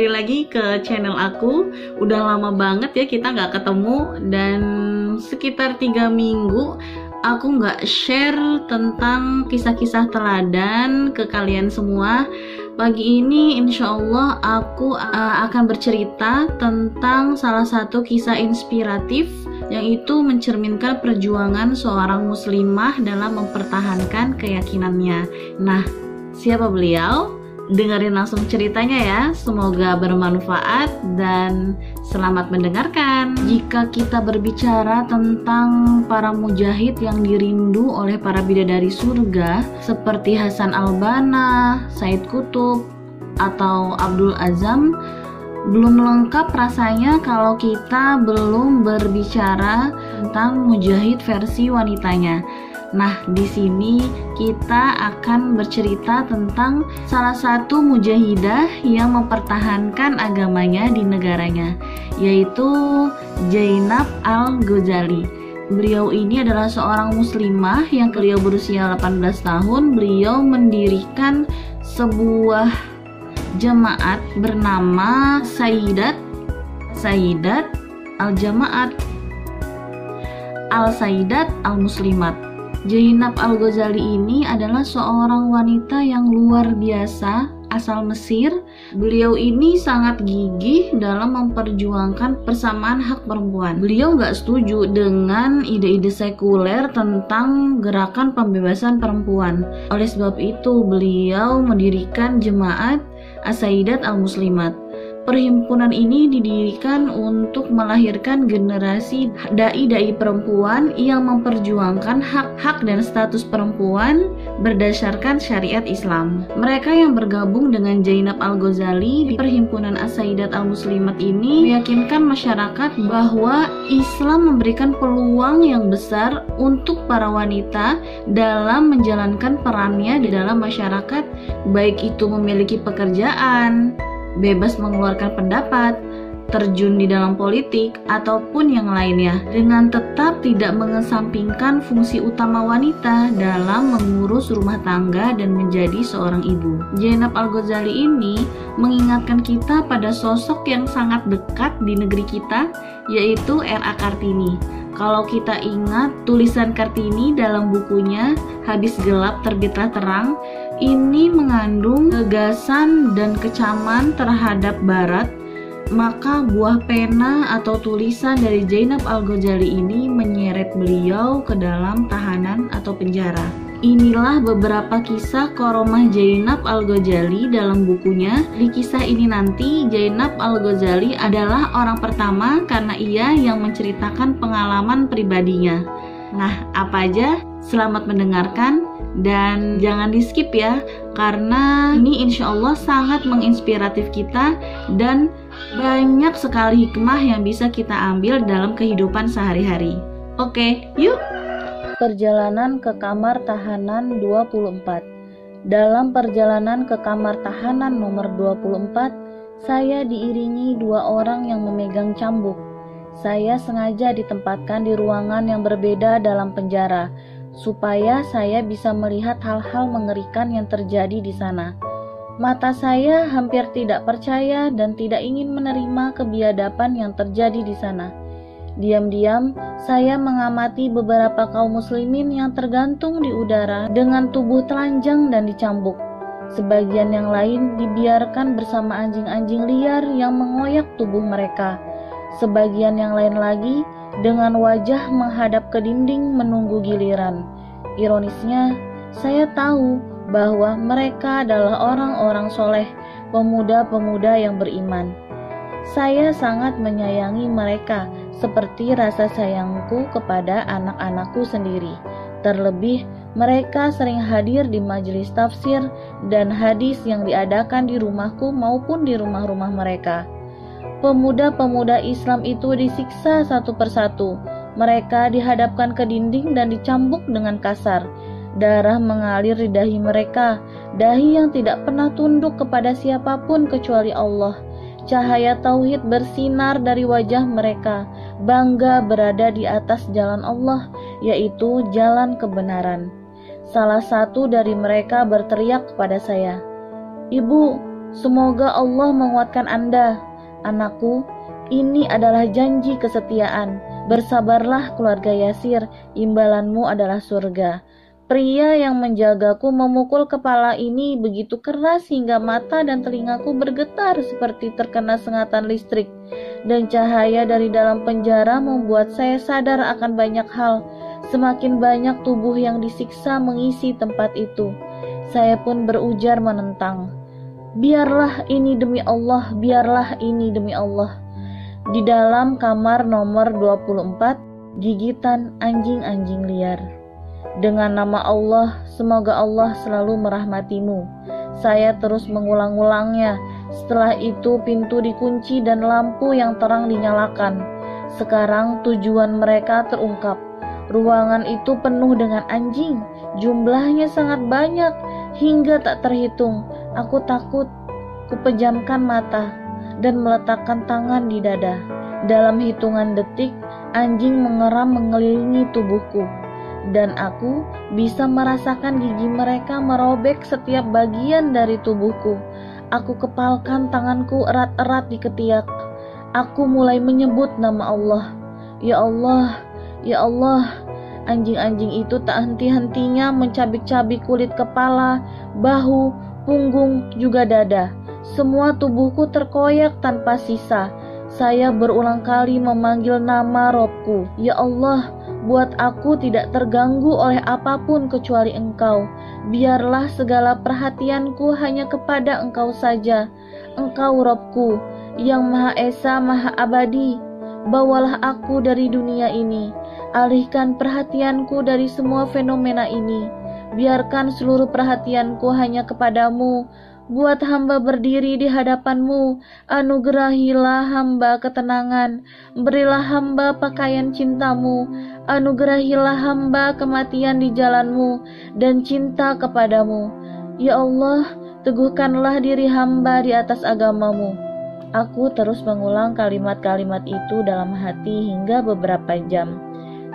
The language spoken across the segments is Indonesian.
kembali lagi ke channel aku. Udah lama banget ya kita nggak ketemu dan sekitar tiga minggu aku nggak share tentang kisah-kisah teladan ke kalian semua. Pagi ini insya Allah aku uh, akan bercerita tentang salah satu kisah inspiratif yang itu mencerminkan perjuangan seorang muslimah dalam mempertahankan keyakinannya. Nah, siapa beliau? Dengerin langsung ceritanya ya. Semoga bermanfaat dan selamat mendengarkan. Jika kita berbicara tentang para mujahid yang dirindu oleh para bidadari surga seperti Hasan Albana, Said Kutub, atau Abdul Azam, belum lengkap rasanya kalau kita belum berbicara tentang mujahid versi wanitanya. Nah, di sini kita akan bercerita tentang salah satu mujahidah yang mempertahankan agamanya di negaranya, yaitu Zainab Al-Ghazali. Beliau ini adalah seorang muslimah yang beliau berusia 18 tahun. Beliau mendirikan sebuah jemaat bernama Sayyidat Sayyidat Al-Jamaat Al-Sayyidat Al-Muslimat Zainab Al-Ghazali ini adalah seorang wanita yang luar biasa asal Mesir. Beliau ini sangat gigih dalam memperjuangkan persamaan hak perempuan. Beliau nggak setuju dengan ide-ide sekuler tentang gerakan pembebasan perempuan. Oleh sebab itu, beliau mendirikan jemaat Asaidat Al-Muslimat Perhimpunan ini didirikan untuk melahirkan generasi dai-dai perempuan yang memperjuangkan hak-hak dan status perempuan berdasarkan syariat Islam. Mereka yang bergabung dengan Zainab Al-Ghazali di Perhimpunan As-Saidat Al-Muslimat ini meyakinkan masyarakat bahwa Islam memberikan peluang yang besar untuk para wanita dalam menjalankan perannya di dalam masyarakat, baik itu memiliki pekerjaan, bebas mengeluarkan pendapat, terjun di dalam politik, ataupun yang lainnya, dengan tetap tidak mengesampingkan fungsi utama wanita dalam mengurus rumah tangga dan menjadi seorang ibu. Zainab Al-Ghazali ini mengingatkan kita pada sosok yang sangat dekat di negeri kita, yaitu R.A. Kartini. Kalau kita ingat tulisan Kartini dalam bukunya Habis Gelap Terbitlah Terang, ini mengandung gagasan dan kecaman terhadap Barat, maka buah pena atau tulisan dari Zainab Al-Ghazali ini menyeret beliau ke dalam tahanan atau penjara. Inilah beberapa kisah koromah Zainab Al-Ghazali dalam bukunya. Di kisah ini nanti Zainab Al-Ghazali adalah orang pertama karena ia yang menceritakan pengalaman pribadinya. Nah, apa aja? Selamat mendengarkan dan jangan di skip ya karena ini insya Allah sangat menginspiratif kita dan banyak sekali hikmah yang bisa kita ambil dalam kehidupan sehari-hari. Oke yuk. Perjalanan ke kamar tahanan 24 dalam perjalanan ke kamar tahanan nomor 24 saya diiringi dua orang yang memegang cambuk. Saya sengaja ditempatkan di ruangan yang berbeda dalam penjara supaya saya bisa melihat hal-hal mengerikan yang terjadi di sana. Mata saya hampir tidak percaya dan tidak ingin menerima kebiadaban yang terjadi di sana. Diam-diam, saya mengamati beberapa kaum muslimin yang tergantung di udara dengan tubuh telanjang dan dicambuk. Sebagian yang lain dibiarkan bersama anjing-anjing liar yang mengoyak tubuh mereka. Sebagian yang lain lagi dengan wajah menghadap ke dinding menunggu giliran. Ironisnya, saya tahu bahwa mereka adalah orang-orang soleh, pemuda-pemuda yang beriman. Saya sangat menyayangi mereka seperti rasa sayangku kepada anak-anakku sendiri. Terlebih, mereka sering hadir di majelis tafsir dan hadis yang diadakan di rumahku maupun di rumah-rumah mereka. Pemuda-pemuda Islam itu disiksa satu persatu. Mereka dihadapkan ke dinding dan dicambuk dengan kasar. Darah mengalir di dahi mereka, dahi yang tidak pernah tunduk kepada siapa pun kecuali Allah. Cahaya tauhid bersinar dari wajah mereka, bangga berada di atas jalan Allah, yaitu jalan kebenaran. Salah satu dari mereka berteriak kepada saya, "Ibu, Semoga Allah menguatkan Anda. Anakku, ini adalah janji kesetiaan. Bersabarlah keluarga Yasir, imbalanmu adalah surga. Pria yang menjagaku memukul kepala ini begitu keras hingga mata dan telingaku bergetar seperti terkena sengatan listrik. Dan cahaya dari dalam penjara membuat saya sadar akan banyak hal. Semakin banyak tubuh yang disiksa mengisi tempat itu. Saya pun berujar menentang. Biarlah ini demi Allah, biarlah ini demi Allah. Di dalam kamar nomor 24, gigitan anjing-anjing liar. Dengan nama Allah, semoga Allah selalu merahmatimu. Saya terus mengulang-ulangnya. Setelah itu pintu dikunci dan lampu yang terang dinyalakan. Sekarang tujuan mereka terungkap. Ruangan itu penuh dengan anjing. Jumlahnya sangat banyak hingga tak terhitung. Aku takut. Kupejamkan mata dan meletakkan tangan di dada. Dalam hitungan detik, anjing mengeram mengelilingi tubuhku dan aku bisa merasakan gigi mereka merobek setiap bagian dari tubuhku. Aku kepalkan tanganku erat-erat di ketiak. Aku mulai menyebut nama Allah. Ya Allah, ya Allah. Anjing-anjing itu tak henti-hentinya mencabik-cabik kulit kepala, bahu, punggung, juga dada. Semua tubuhku terkoyak tanpa sisa. Saya berulang kali memanggil nama Robku. Ya Allah, Buat aku tidak terganggu oleh apa pun kecuali Engkau. Biarlah segala perhatianku hanya kepada Engkau saja. Engkau Robku, yang Maha Esa, Maha Abadi. Bawalah aku dari dunia ini. Alihkan perhatianku dari semua fenomena ini. Biarkan seluruh perhatianku hanya kepadamu, Buat hamba berdiri di hadapanmu, anugerahilah hamba ketenangan, berilah hamba pakaian cintamu, anugerahilah hamba kematian di jalanmu, dan cinta kepadamu. Ya Allah, teguhkanlah diri hamba di atas agamamu. Aku terus mengulang kalimat-kalimat itu dalam hati hingga beberapa jam,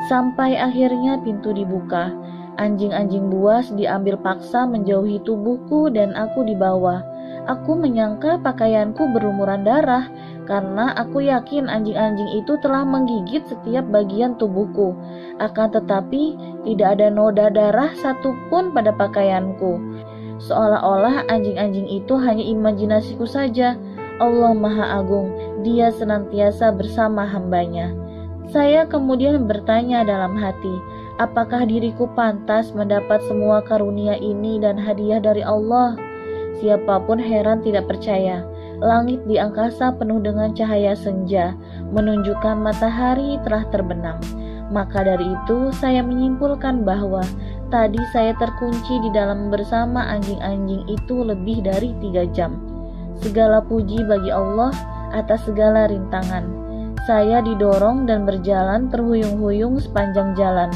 sampai akhirnya pintu dibuka. Anjing-anjing buas diambil paksa menjauhi tubuhku dan aku dibawa. Aku menyangka pakaianku berumuran darah karena aku yakin anjing-anjing itu telah menggigit setiap bagian tubuhku. Akan tetapi tidak ada noda darah satupun pada pakaianku. Seolah-olah anjing-anjing itu hanya imajinasiku saja. Allah Maha Agung, Dia senantiasa bersama hambanya. Saya kemudian bertanya dalam hati, Apakah diriku pantas mendapat semua karunia ini dan hadiah dari Allah? Siapa pun heran tidak percaya. Langit di angkasa penuh dengan cahaya senja, menunjukkan matahari telah terbenam. Maka dari itu, saya menyimpulkan bahwa tadi saya terkunci di dalam bersama anjing-anjing itu lebih dari tiga jam. Segala puji bagi Allah atas segala rintangan. Saya didorong dan berjalan terhuyung-huyung sepanjang jalan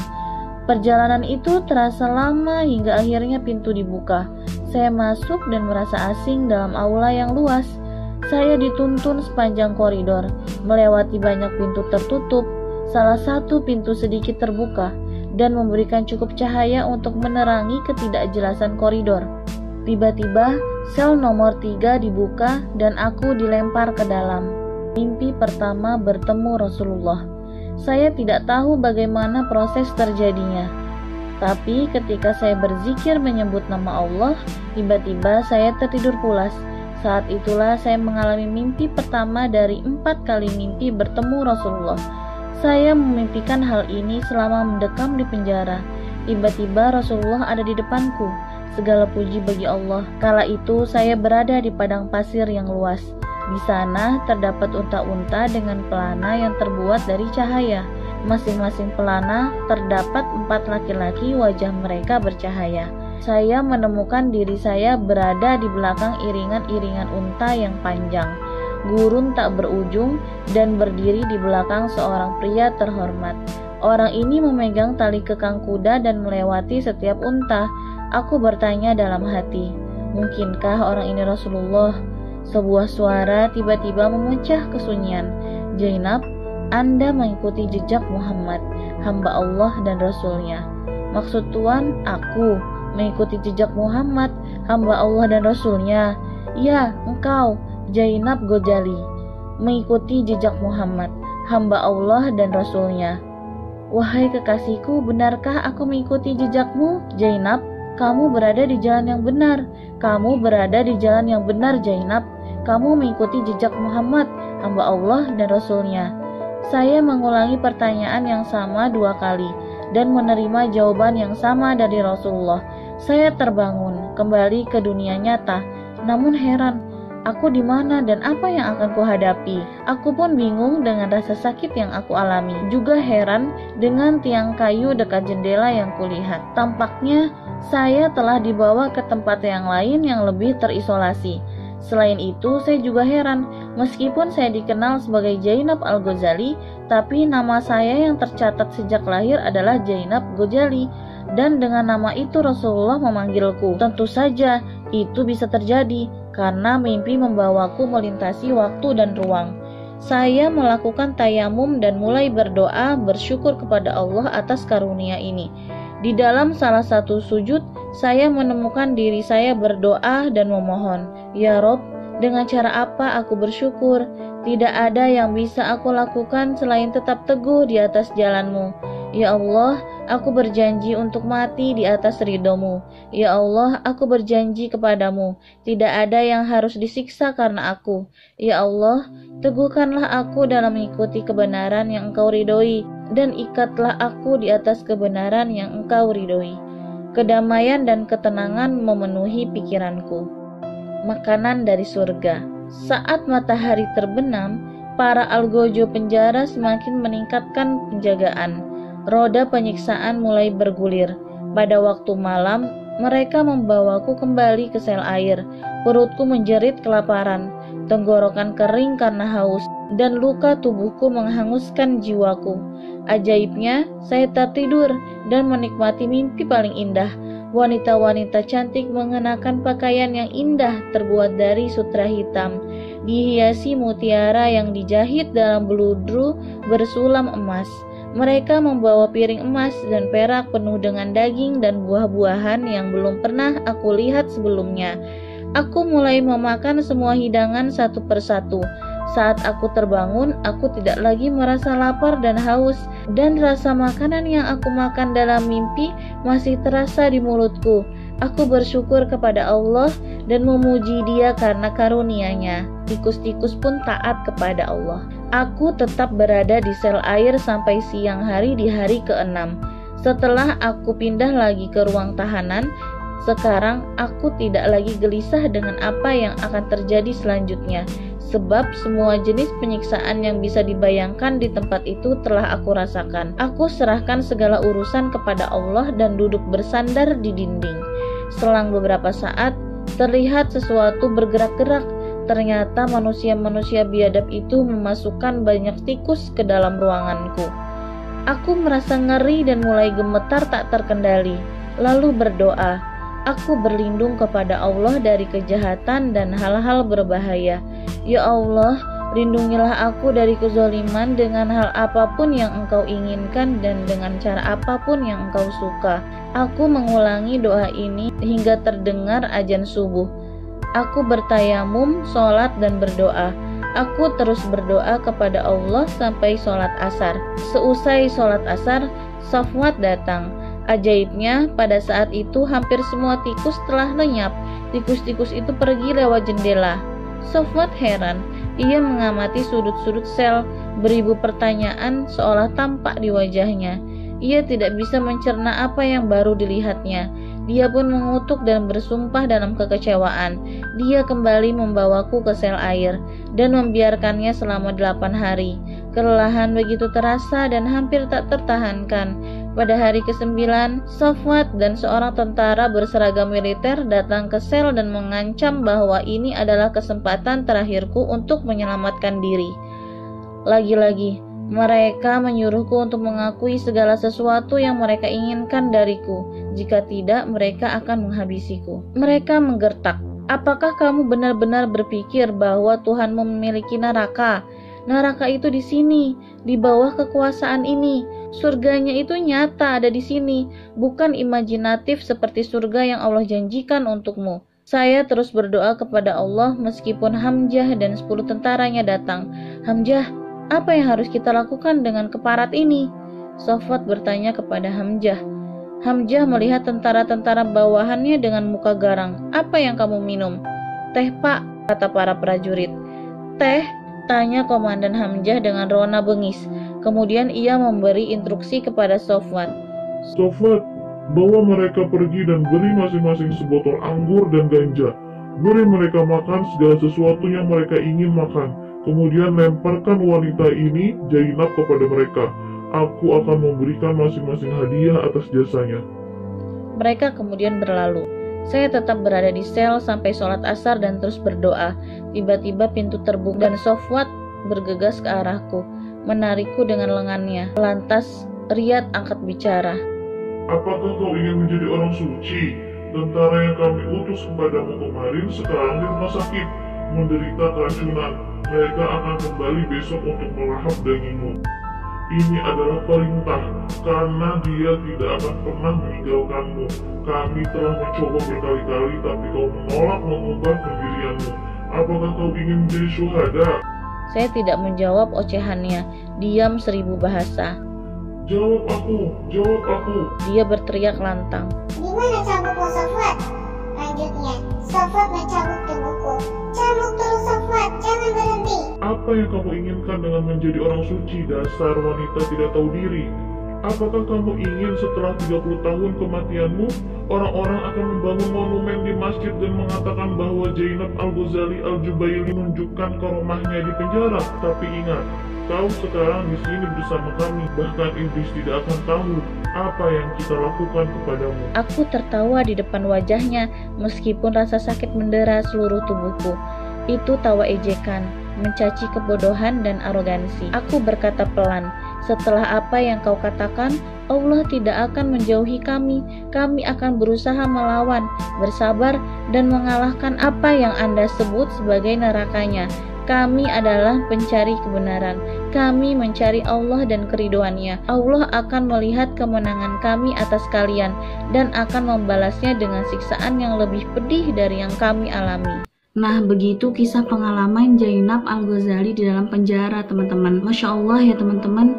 Perjalanan itu terasa lama hingga akhirnya pintu dibuka. Saya masuk dan merasa asing dalam aula yang luas. Saya dituntun sepanjang koridor, melewati banyak pintu tertutup. Salah satu pintu sedikit terbuka dan memberikan cukup cahaya untuk menerangi ketidakjelasan koridor. Tiba-tiba, sel nomor tiga dibuka dan aku dilempar ke dalam. Mimpi pertama bertemu Rasulullah. Saya tidak tahu bagaimana proses terjadinya. Tapi ketika saya berzikir menyebut nama Allah, tiba-tiba saya tertidur pulas. Saat itulah saya mengalami mimpi pertama dari empat kali mimpi bertemu Rasulullah. Saya memimpikan hal ini selama mendekam di penjara. Tiba-tiba Rasulullah ada di depanku. Segala puji bagi Allah. Kala itu saya berada di padang pasir yang luas. Di sana terdapat unta-unta dengan pelana yang terbuat dari cahaya. Masing-masing pelana terdapat empat laki-laki, wajah mereka bercahaya. Saya menemukan diri saya berada di belakang iringan-iringan unta yang panjang, gurun tak berujung, dan berdiri di belakang seorang pria terhormat. Orang ini memegang tali kekang kuda dan melewati setiap unta. Aku bertanya dalam hati, mungkinkah orang ini Rasulullah? Sebuah suara tiba-tiba memecah kesunyian. Zainab, Anda mengikuti jejak Muhammad, hamba Allah dan Rasulnya. Maksud Tuan, aku mengikuti jejak Muhammad, hamba Allah dan Rasulnya. Ya, engkau, Jainab Gojali, mengikuti jejak Muhammad, hamba Allah dan Rasulnya. Wahai kekasihku, benarkah aku mengikuti jejakmu, Jainab? Kamu berada di jalan yang benar. Kamu berada di jalan yang benar, Jainab. Kamu mengikuti jejak Muhammad, hamba Allah dan Rasulnya. Saya mengulangi pertanyaan yang sama dua kali dan menerima jawaban yang sama dari Rasulullah. Saya terbangun kembali ke dunia nyata, namun heran Aku di mana dan apa yang akan kuhadapi? Aku pun bingung dengan rasa sakit yang aku alami. Juga heran dengan tiang kayu dekat jendela yang kulihat. Tampaknya saya telah dibawa ke tempat yang lain yang lebih terisolasi. Selain itu, saya juga heran, meskipun saya dikenal sebagai Jainab Al-Ghazali, tapi nama saya yang tercatat sejak lahir adalah Jainab Ghazali dan dengan nama itu Rasulullah memanggilku. Tentu saja itu bisa terjadi karena mimpi membawaku melintasi waktu dan ruang. Saya melakukan tayamum dan mulai berdoa bersyukur kepada Allah atas karunia ini. Di dalam salah satu sujud, saya menemukan diri saya berdoa dan memohon, "Ya Rob, dengan cara apa aku bersyukur? Tidak ada yang bisa aku lakukan selain tetap teguh di atas jalanmu. Ya Allah, Aku berjanji untuk mati di atas ridomu. Ya Allah, aku berjanji kepadamu, tidak ada yang harus disiksa karena aku. Ya Allah, teguhkanlah aku dalam mengikuti kebenaran yang engkau ridhoi, dan ikatlah aku di atas kebenaran yang engkau ridhoi. Kedamaian dan ketenangan memenuhi pikiranku. Makanan dari surga. Saat matahari terbenam, para algojo penjara semakin meningkatkan penjagaan roda penyiksaan mulai bergulir. Pada waktu malam, mereka membawaku kembali ke sel air. Perutku menjerit kelaparan, tenggorokan kering karena haus, dan luka tubuhku menghanguskan jiwaku. Ajaibnya, saya tertidur dan menikmati mimpi paling indah. Wanita-wanita cantik mengenakan pakaian yang indah terbuat dari sutra hitam, dihiasi mutiara yang dijahit dalam beludru bersulam emas. Mereka membawa piring emas dan perak penuh dengan daging dan buah-buahan yang belum pernah aku lihat sebelumnya. Aku mulai memakan semua hidangan satu persatu. Saat aku terbangun, aku tidak lagi merasa lapar dan haus, dan rasa makanan yang aku makan dalam mimpi masih terasa di mulutku. Aku bersyukur kepada Allah dan memuji Dia karena karunia-Nya. Tikus-tikus pun taat kepada Allah. Aku tetap berada di sel air sampai siang hari di hari ke-6. Setelah aku pindah lagi ke ruang tahanan, sekarang aku tidak lagi gelisah dengan apa yang akan terjadi selanjutnya, sebab semua jenis penyiksaan yang bisa dibayangkan di tempat itu telah aku rasakan. Aku serahkan segala urusan kepada Allah dan duduk bersandar di dinding. Selang beberapa saat, terlihat sesuatu bergerak-gerak Ternyata manusia-manusia biadab itu memasukkan banyak tikus ke dalam ruanganku. Aku merasa ngeri dan mulai gemetar tak terkendali. Lalu berdoa, aku berlindung kepada Allah dari kejahatan dan hal-hal berbahaya. Ya Allah, lindungilah aku dari kezoliman dengan hal apa pun yang engkau inginkan dan dengan cara apa pun yang engkau suka. Aku mengulangi doa ini hingga terdengar ajan subuh. Aku bertayamum, sholat, dan berdoa. Aku terus berdoa kepada Allah sampai sholat asar. Seusai sholat asar, Safwat datang. Ajaibnya, pada saat itu hampir semua tikus telah lenyap. Tikus-tikus itu pergi lewat jendela. Safwat heran. Ia mengamati sudut-sudut sel, beribu pertanyaan seolah tampak di wajahnya. Ia tidak bisa mencerna apa yang baru dilihatnya. Dia pun mengutuk dan bersumpah dalam kekecewaan. Dia kembali membawaku ke sel air dan membiarkannya selama delapan hari. Kelelahan begitu terasa dan hampir tak tertahankan. Pada hari ke-9, Safwat dan seorang tentara berseragam militer datang ke sel dan mengancam bahwa ini adalah kesempatan terakhirku untuk menyelamatkan diri. Lagi-lagi, mereka menyuruhku untuk mengakui segala sesuatu yang mereka inginkan dariku. Jika tidak, mereka akan menghabisiku. Mereka menggertak. Apakah kamu benar-benar berpikir bahwa Tuhan memiliki neraka? Neraka itu di sini, di bawah kekuasaan ini. Surganya itu nyata ada di sini, bukan imajinatif seperti surga yang Allah janjikan untukmu. Saya terus berdoa kepada Allah meskipun Hamzah dan 10 tentaranya datang. Hamzah, apa yang harus kita lakukan dengan keparat ini? Sofat bertanya kepada Hamzah. Hamzah melihat tentara-tentara bawahannya dengan muka garang. Apa yang kamu minum? Teh pak, kata para prajurit. Teh, tanya Komandan Hamzah dengan rona bengis. Kemudian ia memberi instruksi kepada Sofat. Sofat, bawa mereka pergi dan beri masing-masing sebotol anggur dan ganja. Beri mereka makan segala sesuatu yang mereka ingin makan. Kemudian lemparkan wanita ini, Jainab, kepada mereka. Aku akan memberikan masing-masing hadiah atas jasanya. Mereka kemudian berlalu. Saya tetap berada di sel sampai sholat asar dan terus berdoa. Tiba-tiba pintu terbuka dan Sofwat bergegas ke arahku, menarikku dengan lengannya. Lantas Riyad angkat bicara. Apakah kau ingin menjadi orang suci? Tentara yang kami utus kepadamu kemarin sekarang di rumah sakit, menderita keracunan. Mereka akan kembali besok untuk melahap dagingmu. Ini adalah perintah, karena dia tidak akan pernah meninggalkanmu. Kami telah mencoba berkali-kali, tapi kau menolak mengubah pendirianmu. Apakah kau ingin menjadi syuhada? Saya tidak menjawab ocehannya, diam seribu bahasa. Jawab aku, jawab aku. Dia berteriak lantang. Di mana cambukmu, Sofwat? Lanjutnya, Sofwat mencambuk tubuhku. Cambuk terus, Sofwat, jangan berhenti. Apa yang kamu inginkan dengan menjadi orang suci dasar wanita tidak tahu diri? Apakah kamu ingin setelah 30 tahun kematianmu, orang-orang akan membangun monumen di masjid dan mengatakan bahwa Zainab Al-Ghazali Al-Jubaili menunjukkan karomahnya di penjara? Tapi ingat, kau sekarang di sini bersama kami, bahkan iblis tidak akan tahu apa yang kita lakukan kepadamu. Aku tertawa di depan wajahnya, meskipun rasa sakit mendera seluruh tubuhku. Itu tawa ejekan, mencaci kebodohan dan arogansi. Aku berkata pelan, setelah apa yang kau katakan, Allah tidak akan menjauhi kami. Kami akan berusaha melawan, bersabar, dan mengalahkan apa yang Anda sebut sebagai nerakanya. Kami adalah pencari kebenaran. Kami mencari Allah dan keriduannya. Allah akan melihat kemenangan kami atas kalian dan akan membalasnya dengan siksaan yang lebih pedih dari yang kami alami. Nah, begitu kisah pengalaman Zainab Al-Ghazali di dalam penjara, teman-teman. Masya Allah ya, teman-teman.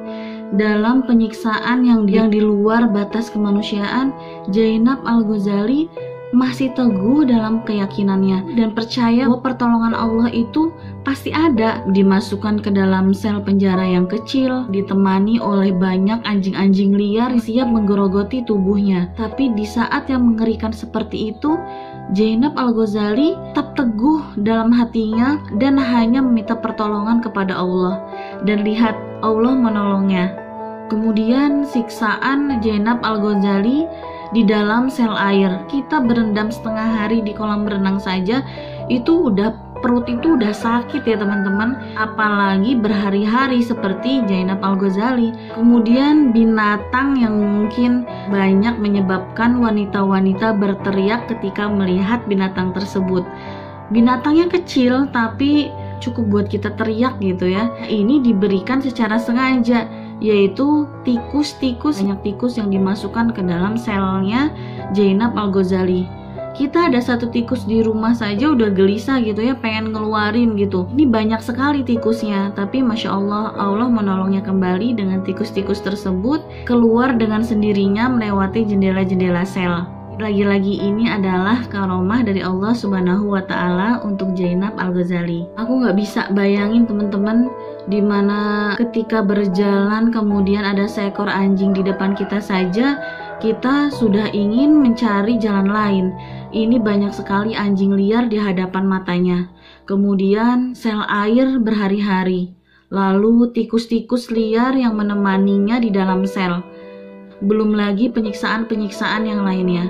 Dalam penyiksaan yang, yang di luar batas kemanusiaan, Zainab Al-Ghazali masih teguh dalam keyakinannya dan percaya bahwa pertolongan Allah itu pasti ada dimasukkan ke dalam sel penjara yang kecil ditemani oleh banyak anjing-anjing liar siap menggerogoti tubuhnya tapi di saat yang mengerikan seperti itu Zainab Al-Ghazali tetap teguh dalam hatinya dan hanya meminta pertolongan kepada Allah dan lihat Allah menolongnya kemudian siksaan Zainab Al-Ghazali di dalam sel air. Kita berendam setengah hari di kolam renang saja itu udah perut itu udah sakit ya teman-teman. Apalagi berhari-hari seperti Zainab Al-Ghazali. Kemudian binatang yang mungkin banyak menyebabkan wanita-wanita berteriak ketika melihat binatang tersebut. Binatangnya kecil tapi cukup buat kita teriak gitu ya. Ini diberikan secara sengaja yaitu tikus-tikus banyak tikus yang dimasukkan ke dalam selnya Zainab Al-Ghazali kita ada satu tikus di rumah saja udah gelisah gitu ya pengen ngeluarin gitu ini banyak sekali tikusnya tapi Masya Allah Allah menolongnya kembali dengan tikus-tikus tersebut keluar dengan sendirinya melewati jendela-jendela sel lagi-lagi ini adalah karomah dari Allah Subhanahu wa taala untuk Zainab Al-Ghazali. Aku nggak bisa bayangin teman-teman di mana ketika berjalan kemudian ada seekor anjing di depan kita saja kita sudah ingin mencari jalan lain. Ini banyak sekali anjing liar di hadapan matanya. Kemudian sel air berhari-hari. Lalu tikus-tikus liar yang menemaninya di dalam sel. Belum lagi penyiksaan-penyiksaan yang lainnya.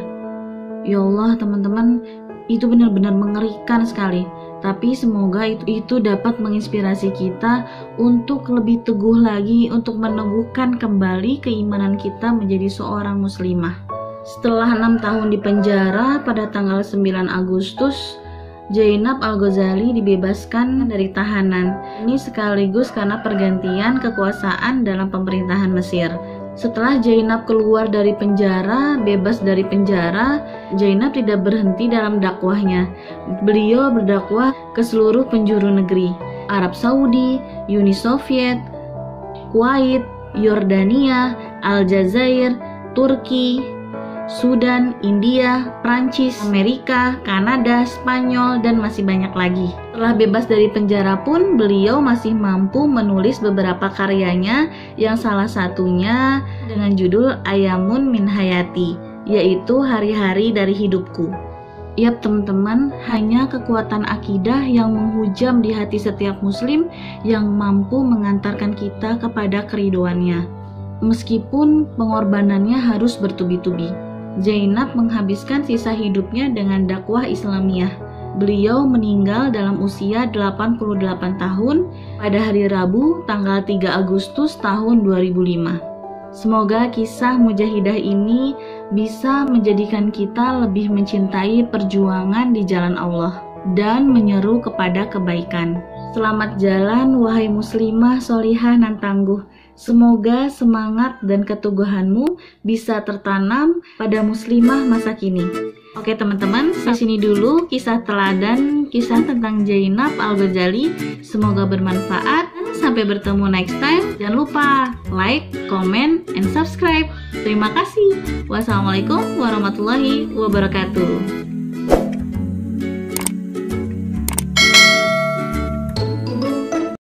Ya Allah, teman-teman, itu benar-benar mengerikan sekali. Tapi semoga itu, itu dapat menginspirasi kita untuk lebih teguh lagi untuk meneguhkan kembali keimanan kita menjadi seorang muslimah. Setelah enam tahun di penjara pada tanggal 9 Agustus, Zainab Al-Ghazali dibebaskan dari tahanan. Ini sekaligus karena pergantian kekuasaan dalam pemerintahan Mesir. Setelah Zainab keluar dari penjara, bebas dari penjara, Zainab tidak berhenti dalam dakwahnya. Beliau berdakwah ke seluruh penjuru negeri, Arab Saudi, Uni Soviet, Kuwait, Yordania, Aljazair, Turki, Sudan, India, Prancis, Amerika, Kanada, Spanyol, dan masih banyak lagi. Setelah bebas dari penjara pun, beliau masih mampu menulis beberapa karyanya yang salah satunya dengan judul Ayamun Min Hayati, yaitu Hari-Hari dari Hidupku. Yap teman-teman, hanya kekuatan akidah yang menghujam di hati setiap muslim yang mampu mengantarkan kita kepada keriduannya. Meskipun pengorbanannya harus bertubi-tubi. Zainab menghabiskan sisa hidupnya dengan dakwah Islamiyah. Beliau meninggal dalam usia 88 tahun pada hari Rabu tanggal 3 Agustus tahun 2005. Semoga kisah mujahidah ini bisa menjadikan kita lebih mencintai perjuangan di jalan Allah dan menyeru kepada kebaikan. Selamat jalan wahai muslimah solihah nan tangguh. Semoga semangat dan keteguhanmu bisa tertanam pada muslimah masa kini. Oke teman-teman, di sini dulu kisah teladan kisah tentang Zainab Al-Ghazali. Semoga bermanfaat. Sampai bertemu next time. Jangan lupa like, comment, and subscribe. Terima kasih. Wassalamualaikum warahmatullahi wabarakatuh.